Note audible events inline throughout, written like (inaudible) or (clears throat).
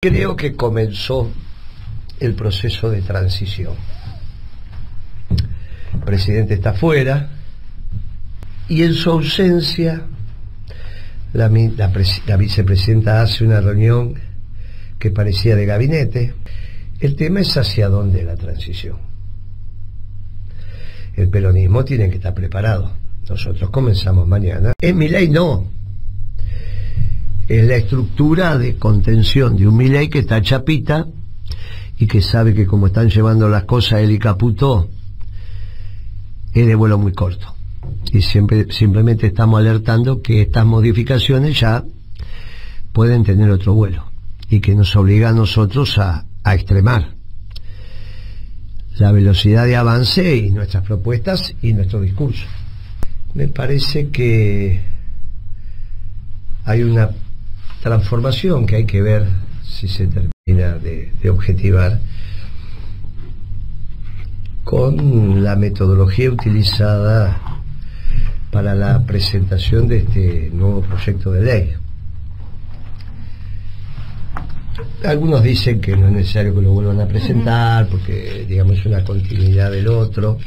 Creo que comenzó el proceso de transición. El presidente está fuera y en su ausencia la, vicepresidenta hace una reunión que parecía de gabinete. El tema es hacia dónde la transición. El peronismo tiene que estar preparado. Nosotros comenzamos mañana. En mi ley no, es la estructura de contención de un Milei que está chapita y que sabe que como están llevando las cosas él y Caputo es de vuelo muy corto. Y siempre, simplemente estamos alertando que estas modificaciones ya pueden tener otro vuelo y que nos obliga a nosotros a, a extremar la velocidad de avance y nuestras propuestas y nuestro discurso. Me parece que hay una transformación que hay que ver si se termina de, objetivar con la metodología utilizada para la presentación de este nuevo proyecto de ley. Algunos dicen que no es necesario que lo vuelvan a presentar porque, digamos, es una continuidad del otro.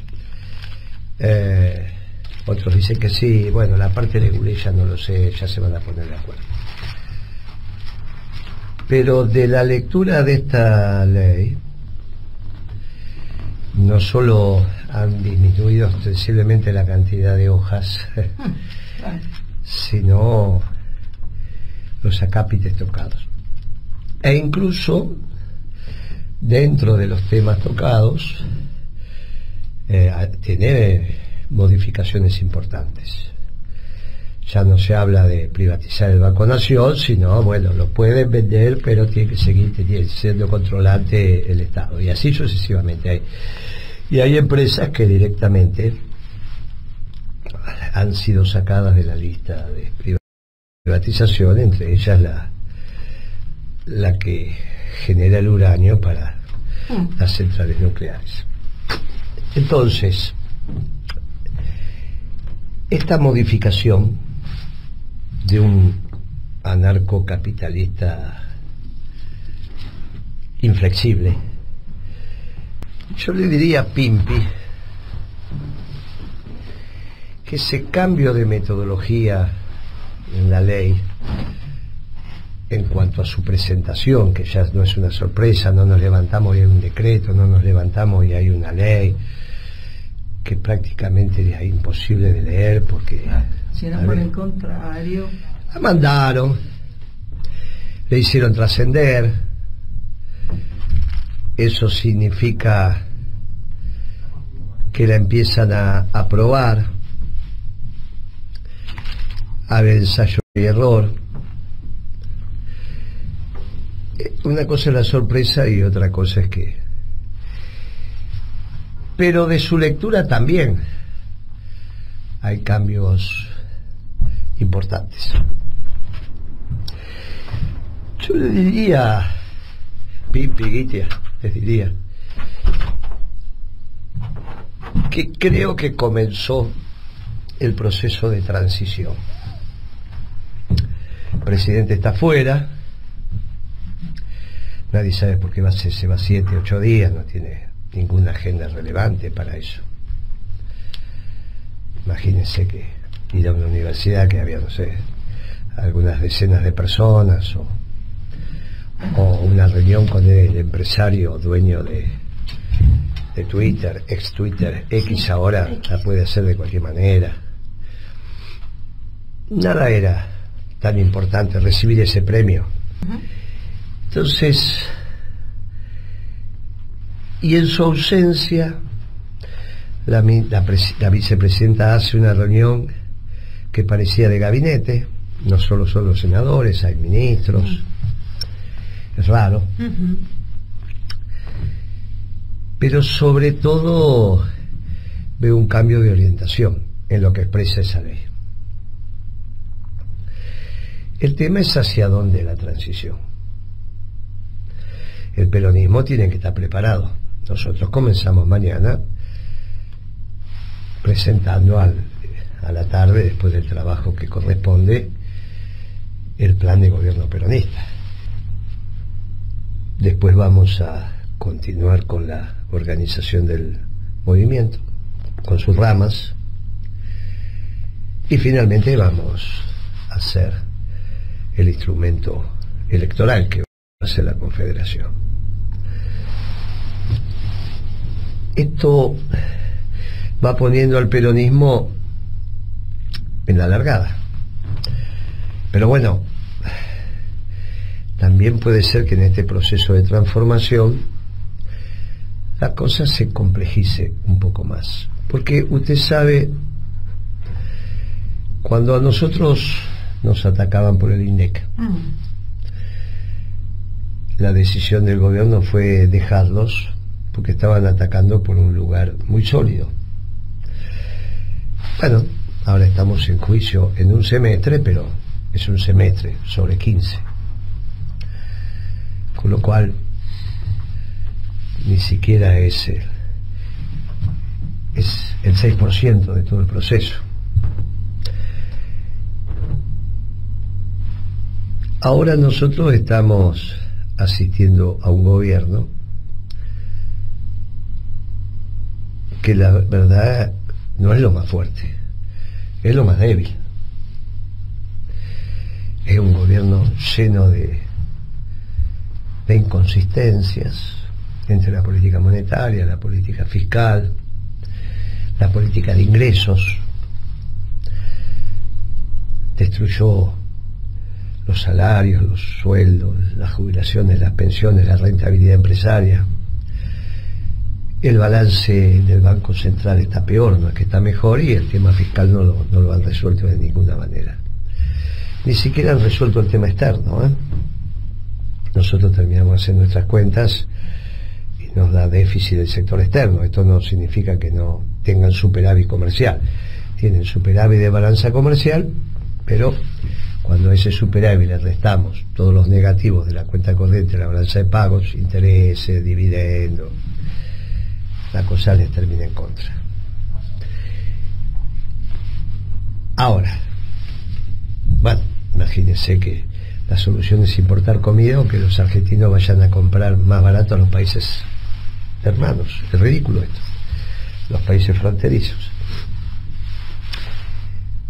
Eh, otros dicen que sí. Bueno, la parte de ya no lo sé, ya se van a poner de acuerdo. Pero de la lectura de esta ley, no solo han disminuido sensiblemente la cantidad de hojas, (laughs) sino los acápites tocados. E incluso dentro de los temas tocados, eh, tiene modificaciones importantes ya no se habla de privatizar el Banco Nación, sino, bueno, lo pueden vender, pero tiene que seguir siendo controlante el Estado. Y así sucesivamente hay. Y hay empresas que directamente han sido sacadas de la lista de privatización, entre ellas la, la que genera el uranio para mm. las centrales nucleares. Entonces, esta modificación de un anarcocapitalista inflexible. Yo le diría a Pimpi que ese cambio de metodología en la ley en cuanto a su presentación, que ya no es una sorpresa, no nos levantamos y hay un decreto, no nos levantamos y hay una ley, que prácticamente es imposible de leer porque si era por el contrario. La mandaron, le hicieron trascender. Eso significa que la empiezan a aprobar. A ver, ensayo y error. Eh, una cosa es la sorpresa y otra cosa es que... Pero de su lectura también hay cambios importantes. Yo le diría, Pipi, les diría, que creo que comenzó el proceso de transición. El presidente está fuera, nadie sabe por qué va, se va siete, ocho días, no tiene ninguna agenda relevante para eso. Imagínense que ir a una universidad que había, no sé, algunas decenas de personas o, una reunión con el empresario dueño de, de Twitter, ex Twitter, X ahora la puede hacer de cualquier manera. Nada era tan importante recibir ese premio. Entonces, y en su ausencia, la, la vicepresidenta hace una reunión que parecía de gabinete, no solo son los senadores, hay ministros, es raro. Pero sobre todo veo un cambio de orientación en lo que expresa esa ley. El tema es hacia dónde la transición. El peronismo tiene que estar preparado. Nosotros comenzamos mañana presentando al a la tarde, después del trabajo que corresponde, el plan de gobierno peronista. después vamos a continuar con la organización del movimiento, con sus ramas, y finalmente vamos a hacer el instrumento electoral que va a hacer la Confederación. Esto va poniendo al peronismo en la largada. Pero bueno, también puede ser que en este proceso de transformación la cosa se complejice un poco más. Porque usted sabe, cuando a nosotros nos atacaban por el INDEC, mm. la decisión del gobierno fue dejarlos porque estaban atacando por un lugar muy sólido. Bueno, ahora estamos en juicio en un semestre, pero es un semestre sobre 15. Con lo cual, ni siquiera es el, es el 6% de todo el proceso. Ahora nosotros estamos asistiendo a un gobierno que la verdad no es lo más fuerte, es lo más débil. Es un gobierno lleno de, inconsistencias entre la política monetaria, la política fiscal, la política de ingresos. Destruyó los salarios, los sueldos, las jubilaciones, las pensiones, la rentabilidad empresaria el balance del Banco Central está peor, no es que está mejor y el tema fiscal no lo, no lo han resuelto de ninguna manera. Ni siquiera han resuelto el tema externo. ¿eh? Nosotros terminamos hacer nuestras cuentas y nos da déficit del sector externo. Esto no significa que no tengan superávit comercial. Tienen superávit de balanza comercial, pero cuando ese superávit le restamos todos los negativos de la cuenta corriente, la balanza de pagos, intereses, dividendos, la cosa les termina en contra. Ahora, bueno, imagínense que la solución es importar comida o que los argentinos vayan a comprar más barato a los países hermanos. Es ridículo esto. Los países fronterizos.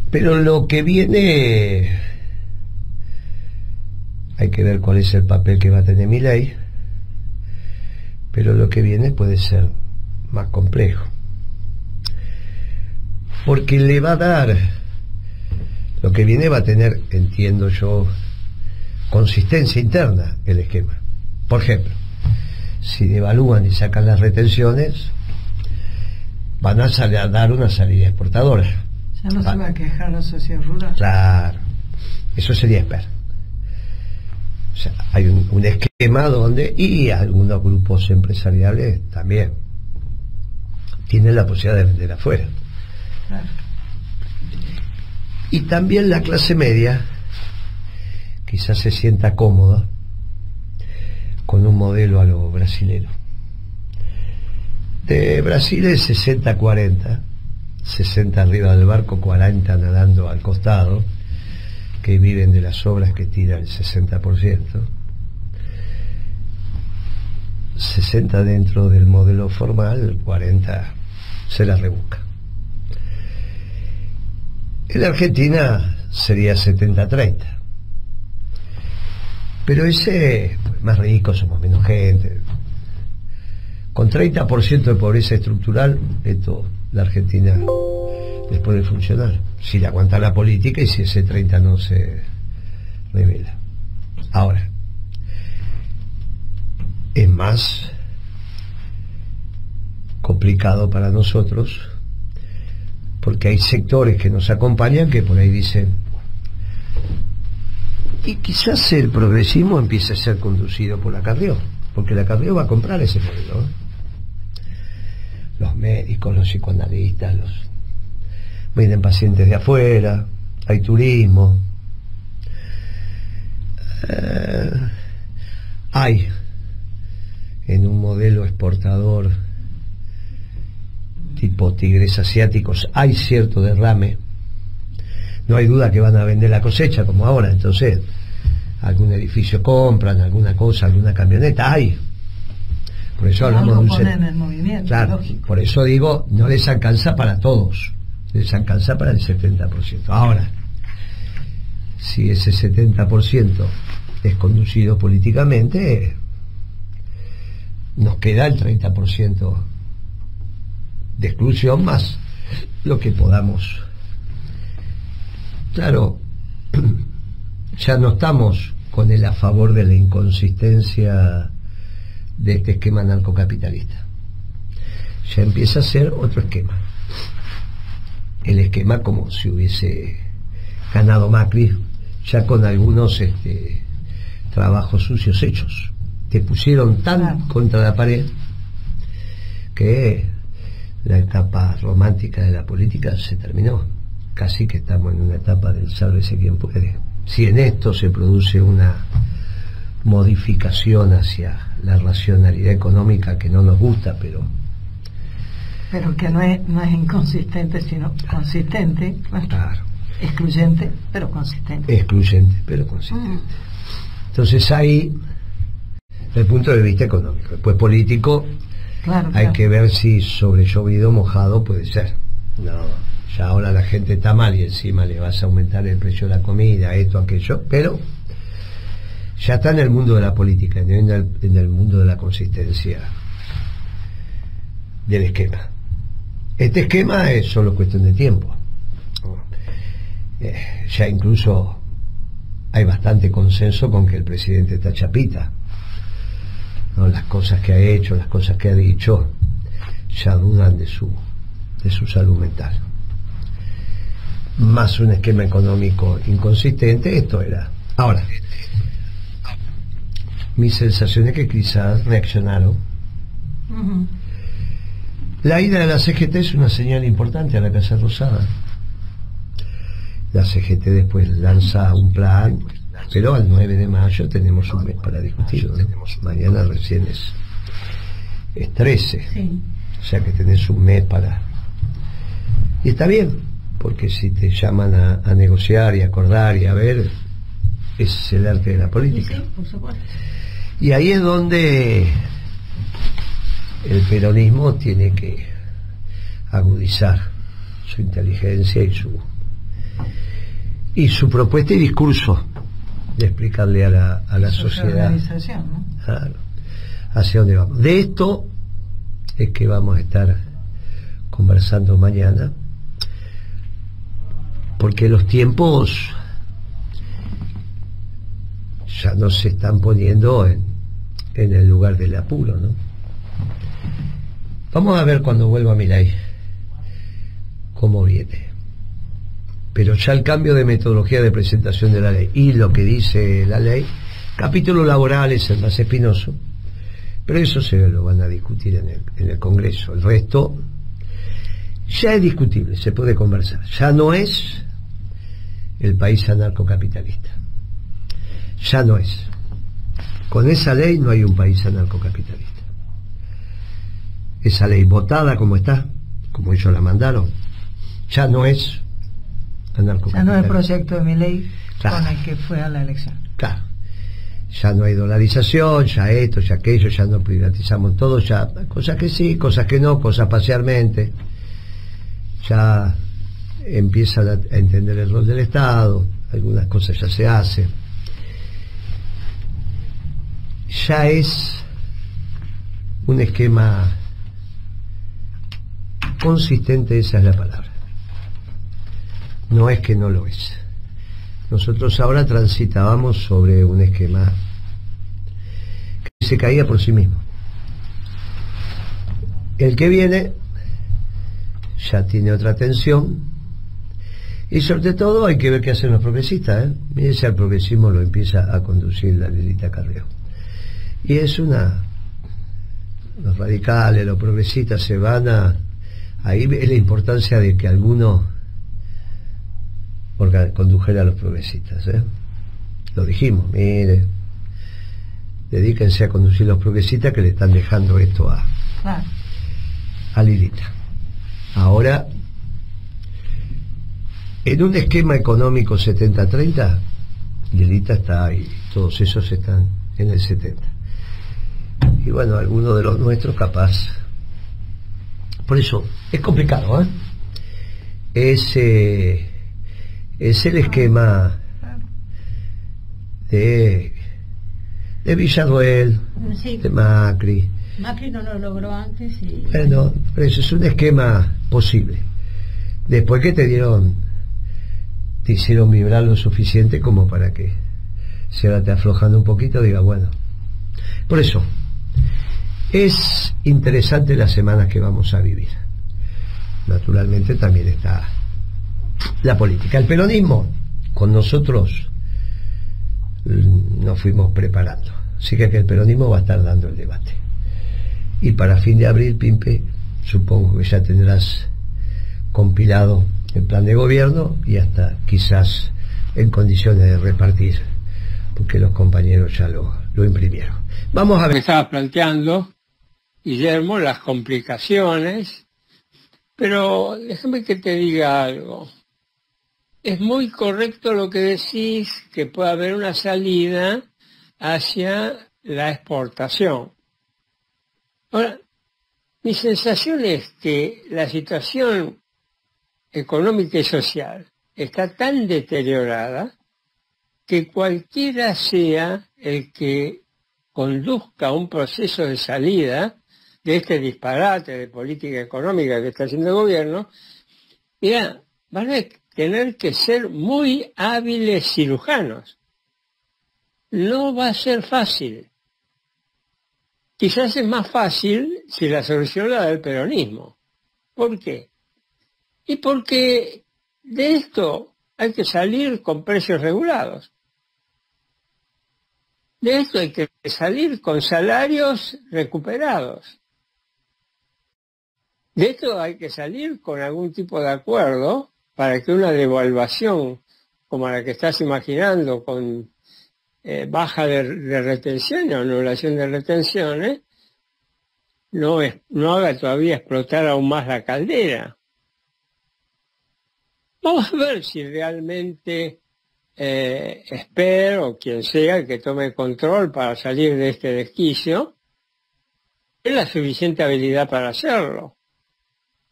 Pero lo que viene, hay que ver cuál es el papel que va a tener mi ley, pero lo que viene puede ser más complejo. Porque le va a dar, lo que viene va a tener, entiendo yo, consistencia interna el esquema. Por ejemplo, si devalúan y sacan las retenciones, van a, salir a dar una salida exportadora. Ya no se va a quejar la sociedad rural. Claro, eso sería esperar. O sea, hay un, un, esquema donde, y algunos grupos empresariales también, tienen la posibilidad de vender afuera. Y también la clase media quizás se sienta cómoda con un modelo a lo brasilero. De Brasil es 60-40, 60 arriba del barco, 40 nadando al costado, que viven de las obras que tira el 60%. 60 dentro del modelo formal, 40 se la rebusca. En Argentina sería 70-30. Pero ese, pues, más rico, somos menos gente. Con 30% de pobreza estructural, esto, la Argentina les puede funcionar. Si le aguanta la política y si ese 30 no se revela. Ahora, es más complicado para nosotros, porque hay sectores que nos acompañan que por ahí dicen, y quizás el progresismo empiece a ser conducido por la Carrió, porque la Carrió va a comprar ese modelo. ¿eh? Los médicos, los psicoanalistas, los vienen pacientes de afuera, hay turismo, eh, hay en un modelo exportador tipo tigres asiáticos, hay cierto derrame. No hay duda que van a vender la cosecha como ahora, entonces algún edificio compran, alguna cosa, alguna camioneta, hay. Por eso hablamos de un ponen en movimiento, Claro, por eso digo, no les alcanza para todos, les alcanza para el 70%. Ahora, si ese 70% es conducido políticamente, nos queda el 30% de exclusión más lo que podamos. Claro, (clears throat) ya no estamos con el a favor de la inconsistencia de este esquema narcocapitalista. Ya empieza a ser otro esquema. El esquema como si hubiese ganado Macri, ya con algunos este, trabajos sucios hechos. Te pusieron tan contra la pared que la etapa romántica de la política se terminó. Casi que estamos en una etapa del sálvese quien puede. Si en esto se produce una modificación hacia la racionalidad económica que no nos gusta, pero... Pero que no es, no es inconsistente, sino consistente. Claro. Excluyente, pero consistente. Excluyente, pero consistente. Mm. Entonces ahí, desde el punto de vista económico. Después político, hay que ver si sobre llovido mojado puede ser. No, ya ahora la gente está mal y encima le vas a aumentar el precio de la comida, esto, aquello, pero ya está en el mundo de la política, en el, en el mundo de la consistencia del esquema. Este esquema es solo cuestión de tiempo. Eh, ya incluso hay bastante consenso con que el presidente está chapita. Las cosas que ha hecho, las cosas que ha dicho, ya dudan de su, de su salud mental. Más un esquema económico inconsistente, esto era. Ahora, mi sensación es que quizás reaccionaron. La ida de la CGT es una señal importante a la Casa Rosada. La CGT después lanza un plan, pero al 9 de mayo tenemos un mes para discutirlo. Mañana recién es, es 13. O sea que tenés un mes para... Y está bien, porque si te llaman a, negociar y acordar y a ver, es el arte de la política. Y ahí es donde el peronismo tiene que agudizar su inteligencia y su y su propuesta y discurso de explicarle a la, a la sociedad hacia dónde vamos. De esto es que vamos a estar conversando mañana, porque los tiempos ya no se están poniendo en, en el lugar del apuro, ¿no? Vamos a ver cuando vuelva a mi ley cómo viene pero ya el cambio de metodología de presentación de la ley y lo que dice la ley, capítulo laboral es el más espinoso, pero eso se lo van a discutir en el, en el Congreso. El resto ya es discutible, se puede conversar. Ya no es el país anarcocapitalista. Ya no es. Con esa ley no hay un país anarcocapitalista. Esa ley votada como está, como ellos la mandaron, ya no es ya no el proyecto de mi ley con el que fue a la elección. Claro. Ya no hay dolarización, ya esto, ya aquello, ya no privatizamos todo, ya cosas que sí, cosas que no, cosas parcialmente. Ya empiezan a, entender el rol del Estado, algunas cosas ya se hacen. Ya es un esquema consistente, esa es la palabra no es que no lo es. Nosotros ahora transitábamos sobre un esquema que se caía por sí mismo. El que viene ya tiene otra tensión y sobre todo hay que ver qué hacen los progresistas. ¿eh? Mire si al progresismo lo empieza a conducir la Lilita Carreo. Y es una... Los radicales, los progresistas se van a... Ahí es la importancia de que algunos porque condujera a los progresistas. ¿eh? Lo dijimos, mire, dedíquense a conducir los progresistas que le están dejando esto a, a Lilita. Ahora, en un esquema económico 70-30, Lilita está ahí, todos esos están en el 70. Y bueno, algunos de los nuestros capaz. Por eso, es complicado, ¿eh? Es, eh, es el esquema de, de Villaduel, de Macri. Macri no lo logró antes y... Bueno, pero eso es un esquema posible. Después que te dieron, te hicieron vibrar lo suficiente como para que se ahora te aflojando un poquito, diga, bueno. Por eso, es interesante las semanas que vamos a vivir. Naturalmente también está la política. El peronismo, con nosotros nos fuimos preparando. Así que el peronismo va a estar dando el debate. Y para fin de abril, Pimpe, supongo que ya tendrás compilado el plan de gobierno y hasta quizás en condiciones de repartir, porque los compañeros ya lo, lo imprimieron. Vamos a ver. Estaba planteando, Guillermo, las complicaciones, pero déjame que te diga algo. Es muy correcto lo que decís, que puede haber una salida hacia la exportación. Ahora, mi sensación es que la situación económica y social está tan deteriorada que cualquiera sea el que conduzca un proceso de salida de este disparate de política económica que está haciendo el gobierno, mira, van a tener que ser muy hábiles cirujanos. No va a ser fácil. Quizás es más fácil si la solución la da el peronismo. ¿Por qué? Y porque de esto hay que salir con precios regulados. De esto hay que salir con salarios recuperados. De esto hay que salir con algún tipo de acuerdo para que una devaluación como la que estás imaginando con eh, baja de, retención o anulación de retenciones, no, no haga todavía explotar aún más la caldera. Vamos a ver si realmente eh, espero o quien sea que tome control para salir de este desquicio, es la suficiente habilidad para hacerlo.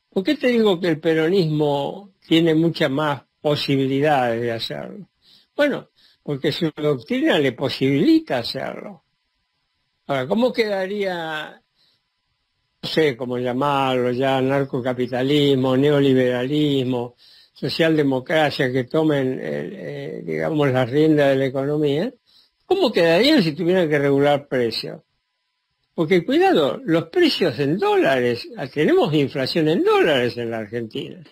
¿Por qué te digo que el peronismo tiene muchas más posibilidades de hacerlo? Bueno, porque su doctrina le posibilita hacerlo. Ahora, ¿cómo quedaría, no sé cómo llamarlo ya, narcocapitalismo, neoliberalismo, socialdemocracia que tomen, eh, eh, digamos, las riendas de la economía? ¿Cómo quedarían si tuvieran que regular precios? Porque cuidado, los precios en dólares, tenemos inflación en dólares en la Argentina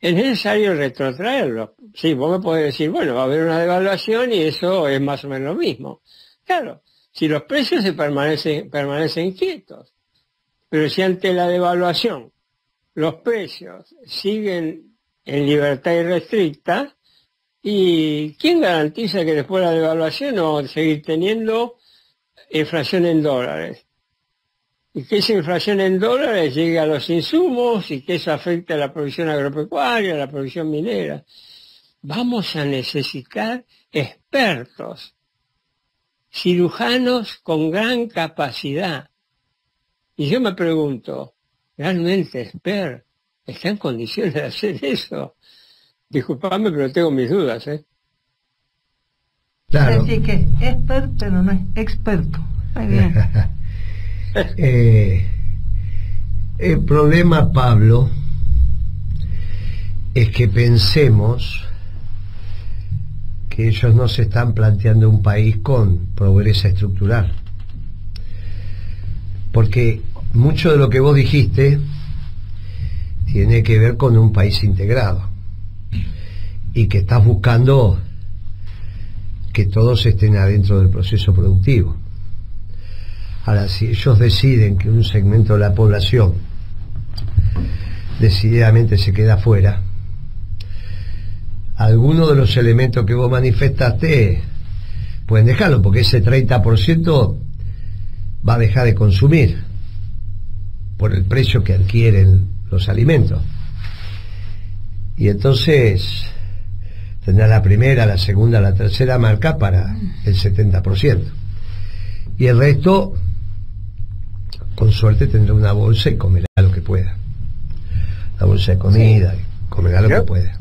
es necesario retrotraerlo. Sí, vos me podés decir, bueno, va a haber una devaluación y eso es más o menos lo mismo. Claro, si los precios se permanecen, permanecen quietos, pero si ante la devaluación los precios siguen en libertad irrestricta, ¿y quién garantiza que después de la devaluación no va a seguir teniendo inflación en dólares? Y que esa inflación en dólares llegue a los insumos y que eso afecte a la producción agropecuaria, a la producción minera. Vamos a necesitar expertos, cirujanos con gran capacidad. Y yo me pregunto, ¿realmente Esper está en condiciones de hacer eso? Disculpadme, pero tengo mis dudas, ¿eh? Claro. decir que es pero no es experto. Muy bien. (laughs) Eh, el problema, Pablo, es que pensemos que ellos no se están planteando un país con pobreza estructural. Porque mucho de lo que vos dijiste tiene que ver con un país integrado y que estás buscando que todos estén adentro del proceso productivo. Ahora, si ellos deciden que un segmento de la población decididamente se queda fuera, algunos de los elementos que vos manifestaste pueden dejarlo, porque ese 30% va a dejar de consumir por el precio que adquieren los alimentos. Y entonces tendrá la primera, la segunda, la tercera marca para el 70%. Y el resto, con suerte, tendrá una bolsa y comerá lo que pueda. La bolsa de comida, comerá lo que pueda.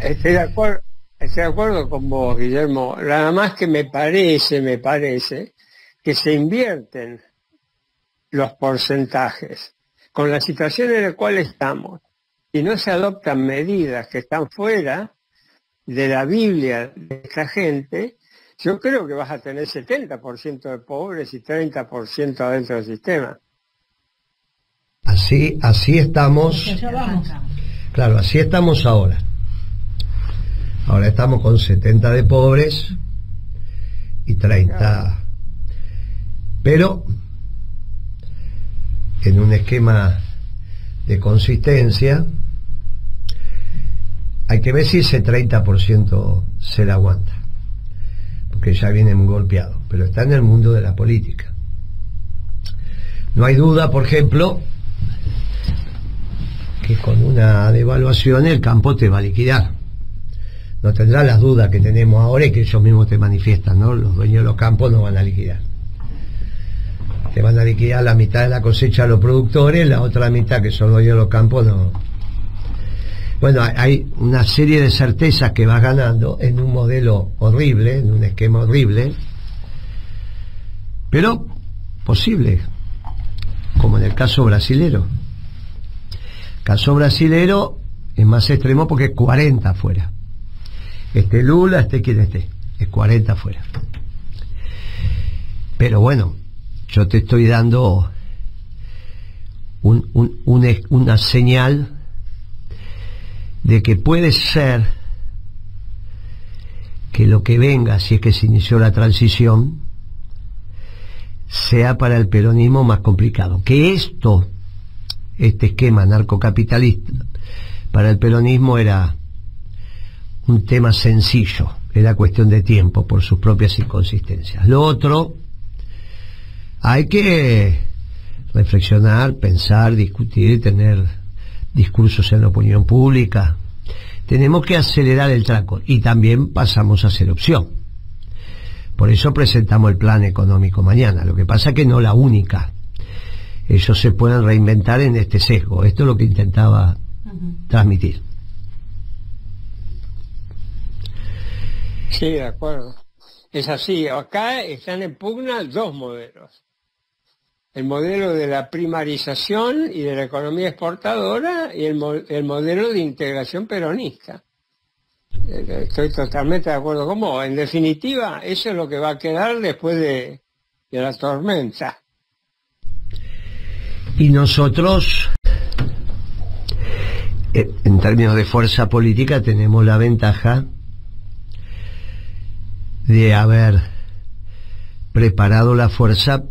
Estoy de acuerdo. Estoy de acuerdo con vos, Guillermo. Nada más que me parece, me parece, que se invierten los porcentajes con la situación en la cual estamos y no se adoptan medidas que están fuera de la Biblia de esta gente, yo creo que vas a tener 70% de pobres y 30% adentro del sistema. Así, así estamos. Claro, así estamos ahora. Ahora estamos con 70 de pobres y 30. Pero en un esquema de consistencia, hay que ver si ese 30% se la aguanta, porque ya viene muy golpeado, pero está en el mundo de la política. No hay duda, por ejemplo, que con una devaluación el campo te va a liquidar. No tendrá las dudas que tenemos ahora y que ellos mismos te manifiestan, ¿no? Los dueños de los campos no van a liquidar. Te van a liquidar la mitad de la cosecha a los productores, la otra mitad que son dueños de los campos no, bueno, hay una serie de certezas que vas ganando en un modelo horrible, en un esquema horrible, pero posible, como en el caso brasilero. Caso brasilero es más extremo porque es 40 afuera. Este Lula, este quien esté, es 40 afuera. Pero bueno, yo te estoy dando una señal de que puede ser que lo que venga, si es que se inició la transición, sea para el peronismo más complicado. Que esto, este esquema narcocapitalista, para el peronismo era un tema sencillo, era cuestión de tiempo por sus propias inconsistencias. Lo otro, hay que reflexionar, pensar, discutir, tener discursos en la opinión pública. Tenemos que acelerar el traco y también pasamos a ser opción. Por eso presentamos el plan económico mañana. Lo que pasa que no la única. Ellos se pueden reinventar en este sesgo. Esto es lo que intentaba transmitir. Sí, de acuerdo. Es así. Acá están en pugna dos modelos el modelo de la primarización y de la economía exportadora y el, modelo de integración peronista. Estoy totalmente de acuerdo con vos. En definitiva, eso es lo que va a quedar después de, de la tormenta. Y nosotros, eh, en términos de fuerza política, tenemos la ventaja de haber preparado la fuerza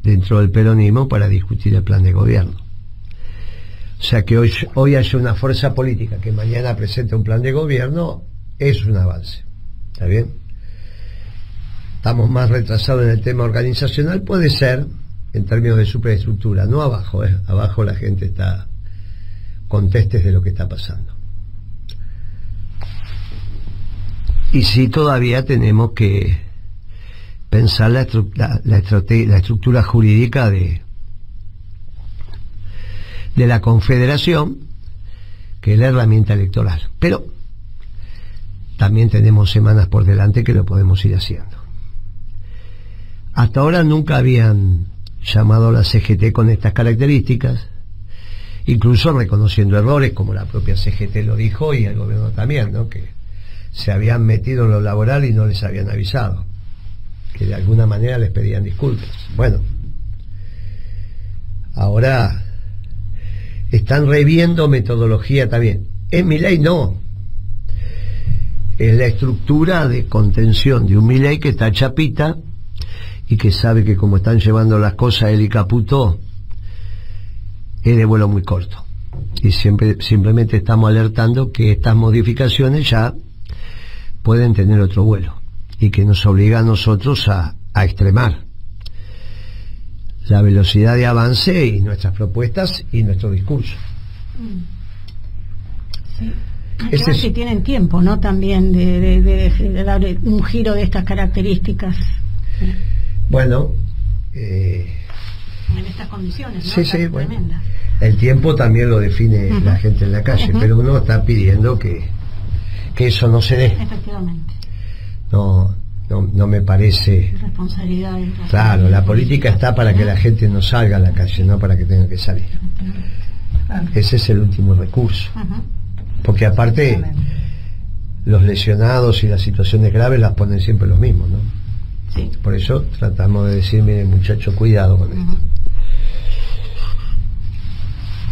dentro del peronismo para discutir el plan de gobierno. O sea que hoy, hoy haya una fuerza política que mañana presente un plan de gobierno es un avance. ¿Está bien? Estamos más retrasados en el tema organizacional, puede ser en términos de superestructura, no abajo, ¿eh? abajo la gente está contestes de lo que está pasando. Y sí todavía tenemos que pensar la, la, la, la estructura jurídica de, de la confederación, que es la herramienta electoral. Pero también tenemos semanas por delante que lo podemos ir haciendo. Hasta ahora nunca habían llamado a la CGT con estas características, incluso reconociendo errores, como la propia CGT lo dijo y el gobierno también, ¿no? que se habían metido en lo laboral y no les habían avisado que de alguna manera les pedían disculpas. Bueno, ahora están reviendo metodología también. En mi ley no. Es la estructura de contención de un Miley que está chapita y que sabe que como están llevando las cosas él y Caputo es de vuelo muy corto. Y siempre, simplemente estamos alertando que estas modificaciones ya pueden tener otro vuelo y que nos obliga a nosotros a, extremar la velocidad de avance y nuestras propuestas y nuestro discurso. Ese si tienen tiempo, ¿no? También de, de, dar un giro de estas características. Bueno, eh, en estas condiciones, ¿no? Sí, sí, bueno. El tiempo también lo define la gente en la calle, pero uno está pidiendo que, que eso no se dé. Efectivamente. No, no, no me parece... Responsabilidad. Claro, la política está para que la gente no salga a la calle, no para que tenga que salir. Ese es el último recurso. Porque aparte, los lesionados y las situaciones graves las ponen siempre los mismos, ¿no? Sí. Por eso tratamos de decir, mire muchacho, cuidado con esto.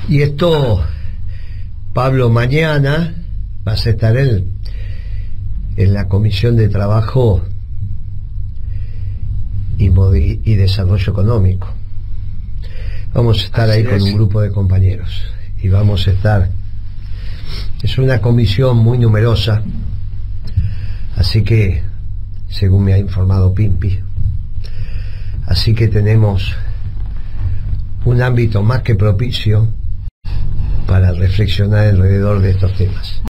Y esto, Pablo, mañana vas a estar en, en la Comisión de Trabajo y, y Desarrollo Económico. Vamos a estar ahí con un grupo de compañeros y vamos a estar es una comisión muy numerosa, así que, según me ha informado Pimpi, así que tenemos un ámbito más que propicio para reflexionar alrededor de estos temas.